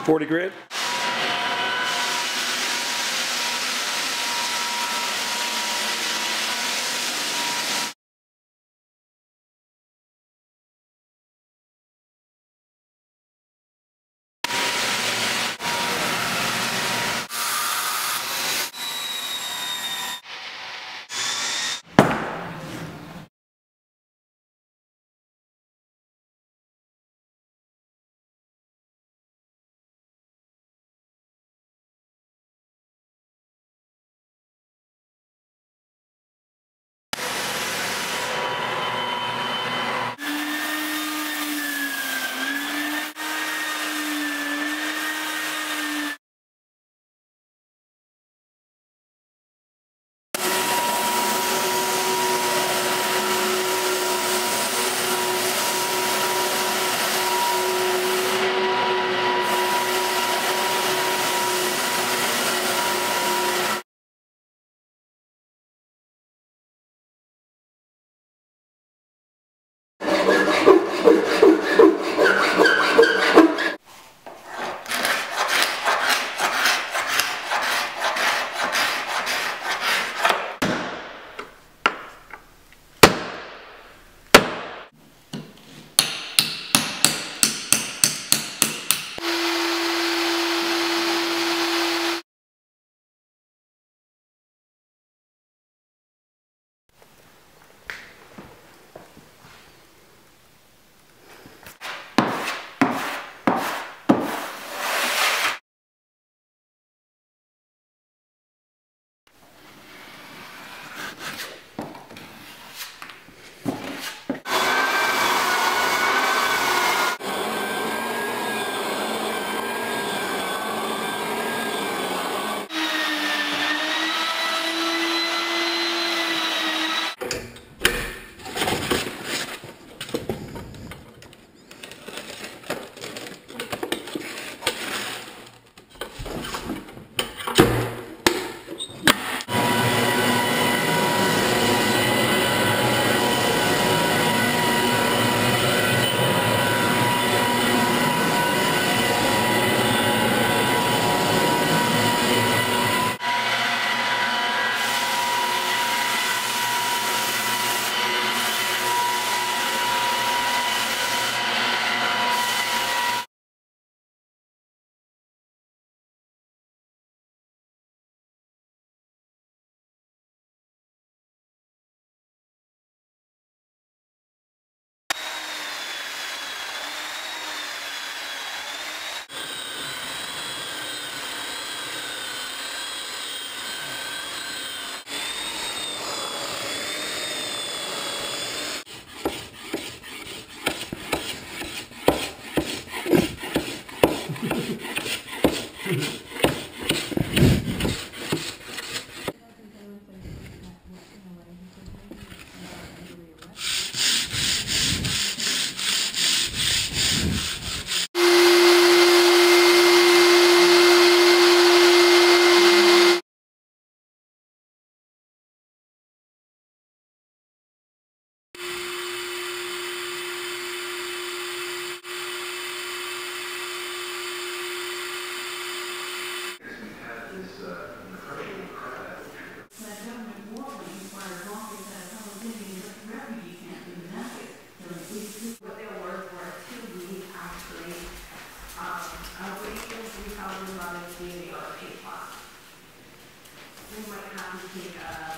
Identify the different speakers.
Speaker 1: 40 grit?
Speaker 2: What they were were two weeks actually. Um, I believe it was three thousand dollars, maybe or eight. We might have to take a